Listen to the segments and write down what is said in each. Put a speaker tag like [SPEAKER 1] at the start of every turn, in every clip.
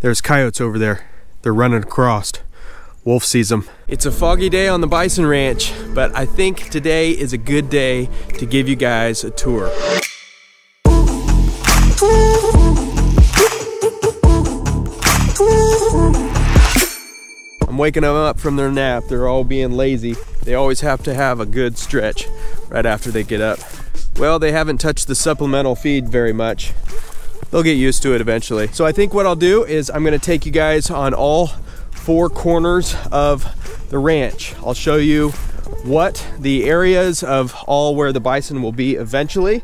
[SPEAKER 1] There's coyotes over there. They're running across. Wolf sees them. It's a foggy day on the Bison Ranch, but I think today is a good day to give you guys a tour. I'm waking them up from their nap. They're all being lazy. They always have to have a good stretch right after they get up. Well, they haven't touched the supplemental feed very much. They'll get used to it eventually. So I think what I'll do is I'm gonna take you guys on all four corners of the ranch. I'll show you what the areas of all where the bison will be eventually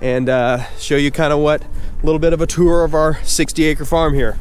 [SPEAKER 1] and uh, show you kind of what a little bit of a tour of our 60 acre farm here.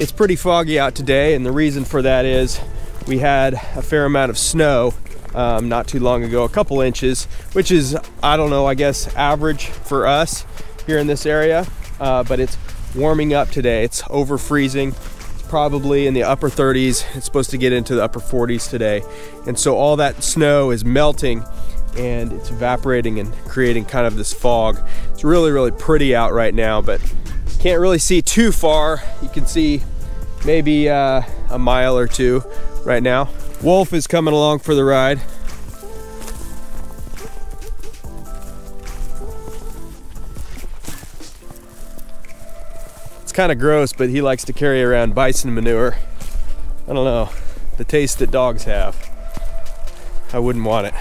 [SPEAKER 1] It's pretty foggy out today and the reason for that is we had a fair amount of snow um, not too long ago, a couple inches, which is, I don't know, I guess average for us here in this area, uh, but it's warming up today. It's over freezing. It's probably in the upper 30s. It's supposed to get into the upper 40s today. And so all that snow is melting and it's evaporating and creating kind of this fog. It's really, really pretty out right now, but can't really see too far. You can see maybe uh, a mile or two right now. Wolf is coming along for the ride. It's kind of gross, but he likes to carry around bison manure. I don't know, the taste that dogs have. I wouldn't want it.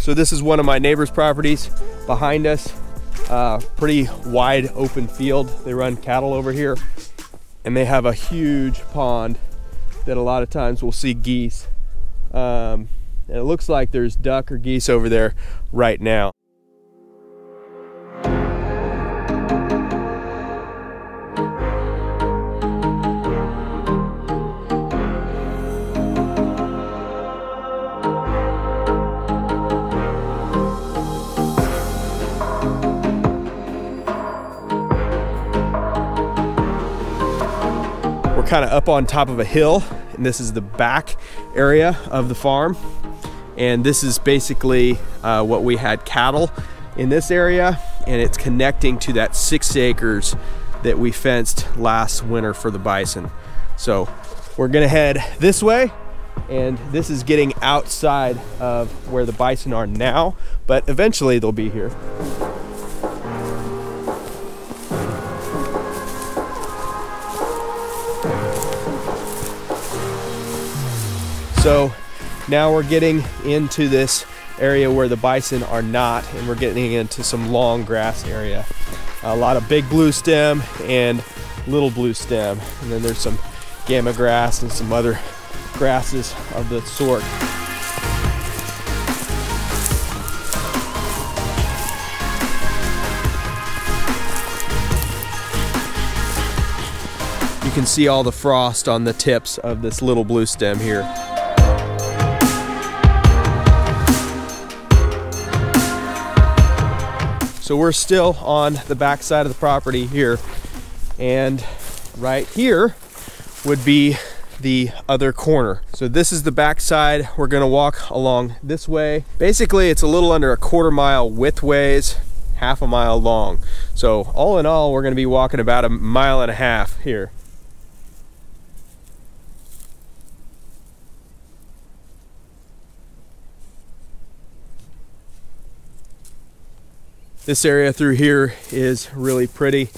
[SPEAKER 1] So this is one of my neighbor's properties behind us. Uh, pretty wide open field. They run cattle over here and they have a huge pond that a lot of times we'll see geese. Um, and it looks like there's duck or geese over there right now. Kind of up on top of a hill and this is the back area of the farm. And this is basically uh, what we had cattle in this area and it's connecting to that six acres that we fenced last winter for the bison. So we're gonna head this way and this is getting outside of where the bison are now but eventually they'll be here So now we're getting into this area where the bison are not, and we're getting into some long grass area. A lot of big blue stem and little blue stem. And then there's some gama grass and some other grasses of the sort. You can see all the frost on the tips of this little blue stem here. So we're still on the back side of the property here. And right here would be the other corner. So this is the back side. We're gonna walk along this way. Basically, it's a little under a quarter mile widthways, half a mile long. So all in all, we're gonna be walking about a mile and a half here. This area through here is really pretty.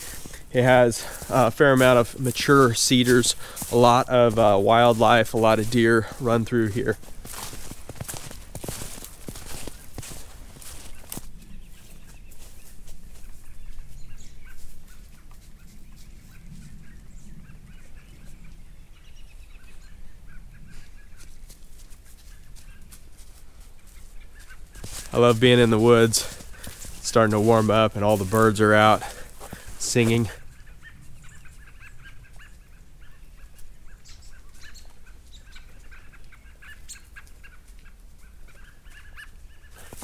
[SPEAKER 1] It has a fair amount of mature cedars, a lot of uh, wildlife, a lot of deer run through here. I love being in the woods starting to warm up and all the birds are out singing.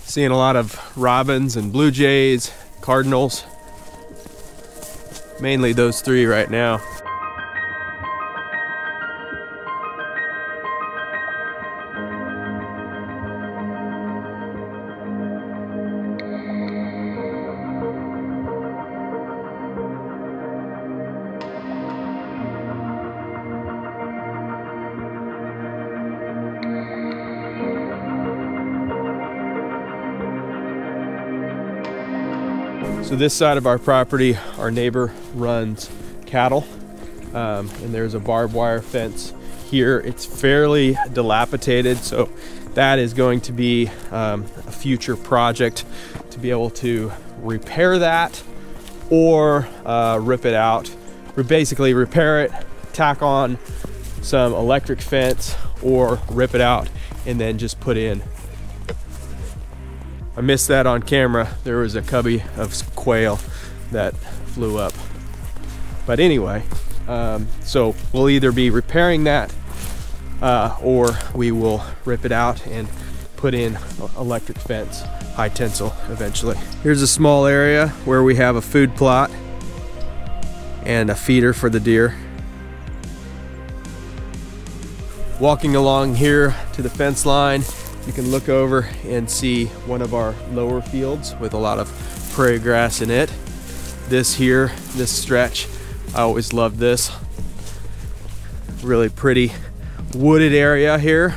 [SPEAKER 1] Seeing a lot of robins and blue jays, cardinals. Mainly those three right now. So this side of our property, our neighbor runs cattle, um, and there's a barbed wire fence here. It's fairly dilapidated, so that is going to be um, a future project to be able to repair that or uh, rip it out. We basically repair it, tack on some electric fence, or rip it out and then just put in. I missed that on camera. There was a cubby of quail that flew up. But anyway, um, so we'll either be repairing that uh, or we will rip it out and put in electric fence, high tensile eventually. Here's a small area where we have a food plot and a feeder for the deer. Walking along here to the fence line, you can look over and see one of our lower fields with a lot of prairie grass in it. This here, this stretch, I always loved this. Really pretty wooded area here.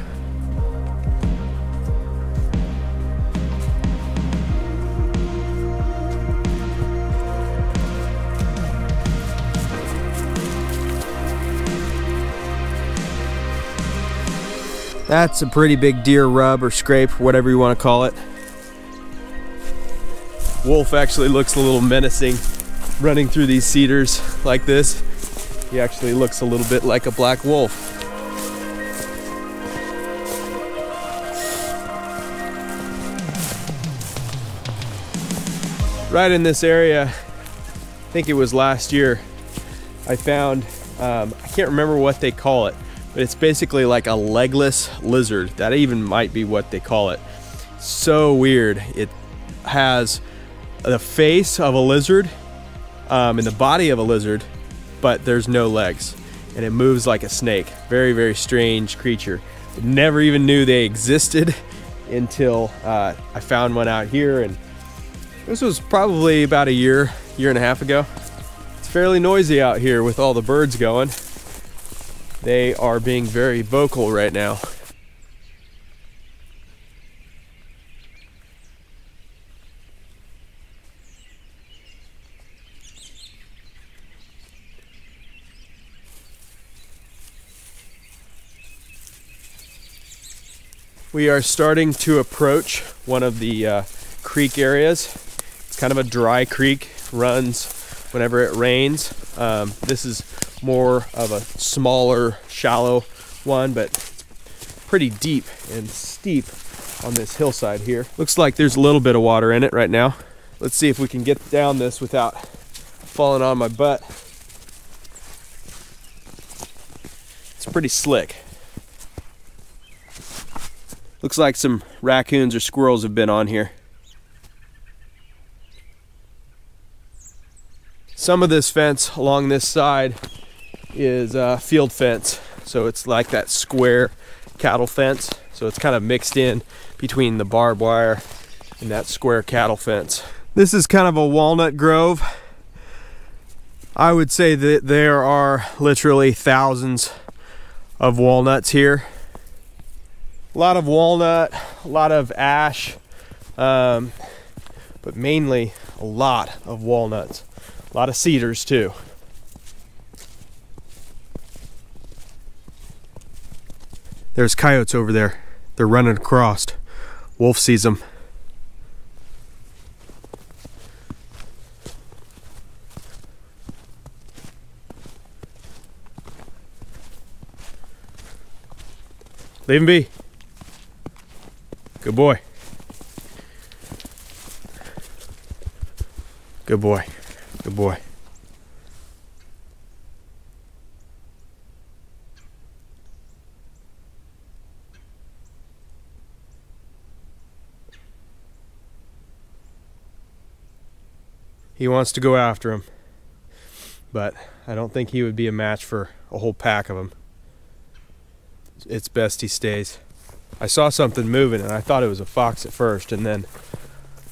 [SPEAKER 1] That's a pretty big deer rub or scrape, whatever you want to call it. Wolf actually looks a little menacing running through these cedars like this. He actually looks a little bit like a black wolf. Right in this area, I think it was last year, I found, um, I can't remember what they call it, but it's basically like a legless lizard. That even might be what they call it. So weird. It has the face of a lizard um, and the body of a lizard, but there's no legs. And it moves like a snake. Very, very strange creature. Never even knew they existed until uh, I found one out here. And this was probably about a year, year and a half ago. It's fairly noisy out here with all the birds going. They are being very vocal right now. We are starting to approach one of the uh, creek areas. It's kind of a dry creek, runs whenever it rains. Um, this is more of a smaller, shallow one, but pretty deep and steep on this hillside here. Looks like there's a little bit of water in it right now. Let's see if we can get down this without falling on my butt. It's pretty slick. Looks like some raccoons or squirrels have been on here. Some of this fence along this side is a field fence. So it's like that square cattle fence. So it's kind of mixed in between the barbed wire and that square cattle fence. This is kind of a walnut grove. I would say that there are literally thousands of walnuts here. A lot of walnut, a lot of ash, um, but mainly a lot of walnuts. A lot of cedars too. There's coyotes over there. They're running across. Wolf sees them. Leave him be. Good boy. Good boy. Good boy. He wants to go after him. But I don't think he would be a match for a whole pack of them. It's best he stays. I saw something moving and I thought it was a fox at first and then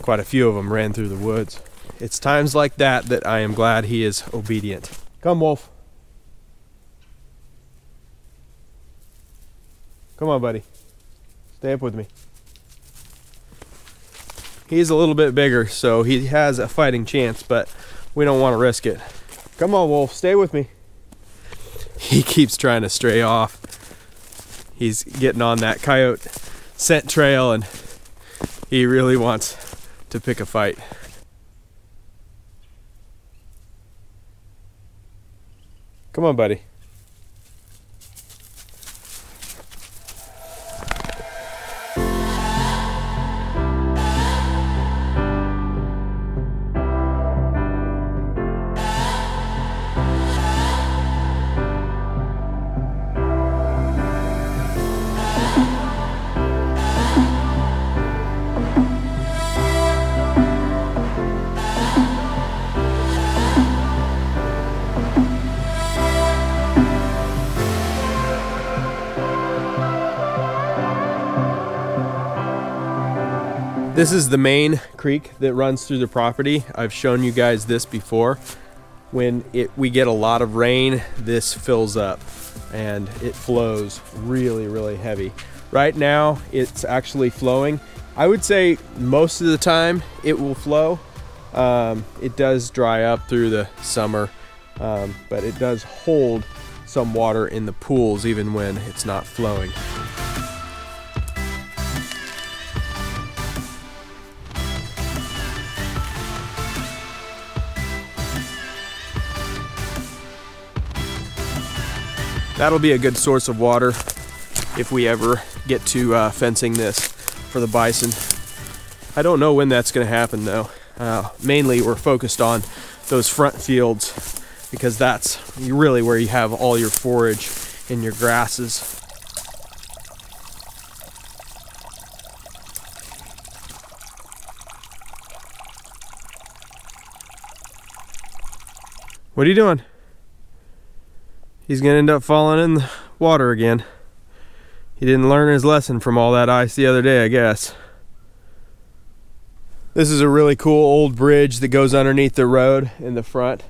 [SPEAKER 1] quite a few of them ran through the woods. It's times like that that I am glad he is obedient. Come, Wolf. Come on, buddy. Stay up with me. He's a little bit bigger, so he has a fighting chance, but we don't want to risk it. Come on, Wolf, stay with me. He keeps trying to stray off. He's getting on that coyote scent trail and he really wants to pick a fight. Come on, buddy. This is the main creek that runs through the property. I've shown you guys this before. When it, we get a lot of rain, this fills up and it flows really, really heavy. Right now, it's actually flowing. I would say most of the time it will flow. Um, it does dry up through the summer, um, but it does hold some water in the pools even when it's not flowing. That'll be a good source of water if we ever get to uh, fencing this for the bison. I don't know when that's going to happen though. Uh, mainly we're focused on those front fields because that's really where you have all your forage and your grasses. What are you doing? He's to end up falling in the water again. He didn't learn his lesson from all that ice the other day, I guess. This is a really cool old bridge that goes underneath the road in the front.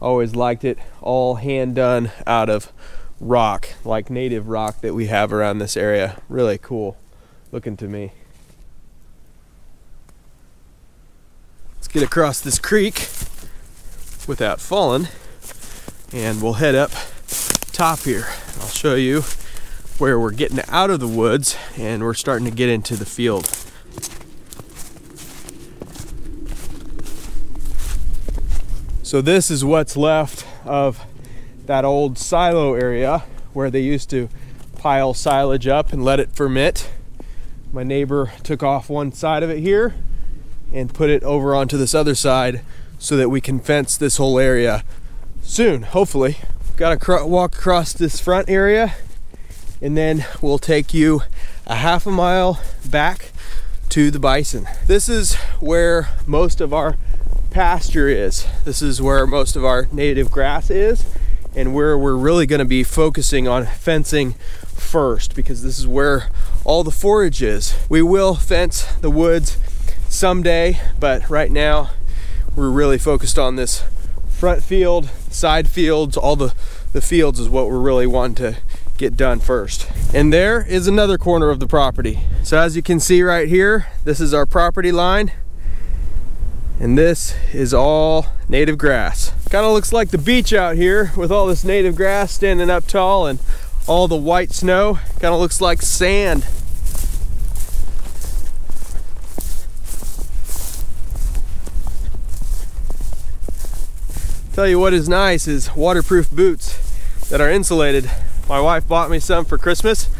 [SPEAKER 1] Always liked it. All hand done out of rock, like native rock that we have around this area. Really cool looking to me. Let's get across this creek without falling and we'll head up top here. I'll show you where we're getting out of the woods and we're starting to get into the field. So this is what's left of that old silo area where they used to pile silage up and let it ferment. My neighbor took off one side of it here and put it over onto this other side so that we can fence this whole area soon, hopefully. Got to walk across this front area and then we'll take you a half a mile back to the bison. This is where most of our pasture is. This is where most of our native grass is and where we're really going to be focusing on fencing first because this is where all the forage is. We will fence the woods someday, but right now we're really focused on this front field, side fields, all the, the fields is what we're really wanting to get done first. And there is another corner of the property. So as you can see right here, this is our property line. And this is all native grass. Kind of looks like the beach out here with all this native grass standing up tall and all the white snow. Kind of looks like sand. Tell you what is nice is waterproof boots that are insulated. My wife bought me some for Christmas.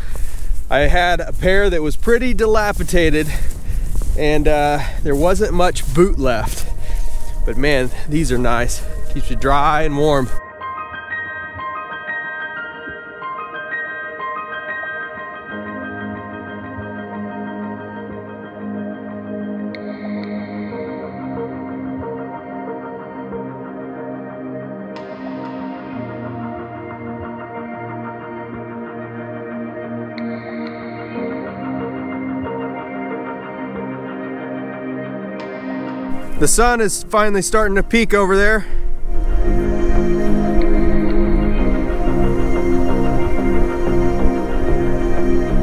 [SPEAKER 1] I had a pair that was pretty dilapidated and uh, there wasn't much boot left. But man, these are nice. Keeps you dry and warm. The sun is finally starting to peek over there.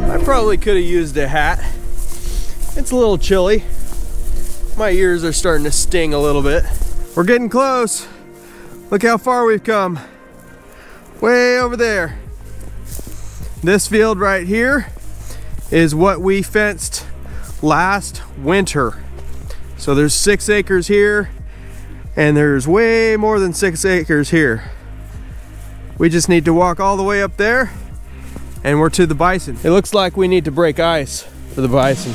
[SPEAKER 1] I probably could have used a hat. It's a little chilly. My ears are starting to sting a little bit. We're getting close. Look how far we've come. Way over there. This field right here is what we fenced last winter. So there's six acres here and there's way more than six acres here. We just need to walk all the way up there and we're to the bison. It looks like we need to break ice for the bison.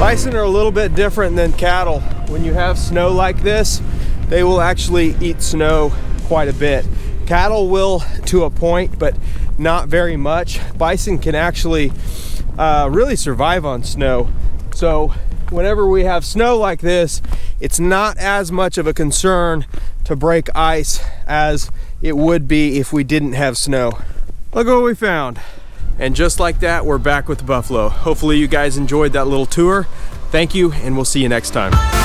[SPEAKER 1] Bison are a little bit different than cattle. When you have snow like this, they will actually eat snow quite a bit. Cattle will to a point, but not very much. Bison can actually uh, really survive on snow. So whenever we have snow like this, it's not as much of a concern to break ice as it would be if we didn't have snow. Look what we found. And just like that, we're back with the buffalo. Hopefully you guys enjoyed that little tour. Thank you, and we'll see you next time.